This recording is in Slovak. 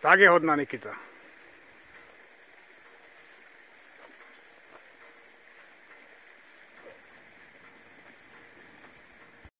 Tak je hodná Nikita.